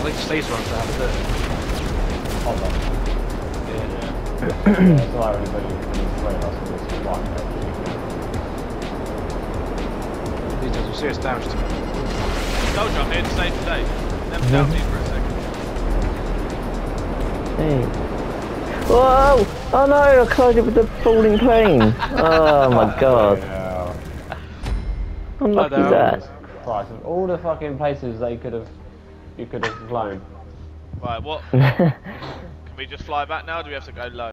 I think Steve's one to have it. Hold on. Yeah. Yeah, it's alright when you three of us with this one. These does some serious damage to me. Told you I'm here to save the day. Never doubt me for a second. Hey. Whoa! Oh no, I collided with the falling plane. Oh my god. Yeah. Unlucky no. that. Christ, of all the fucking places they could have, you could have flown. Right, what? Can we just fly back now? Or do we have to go low?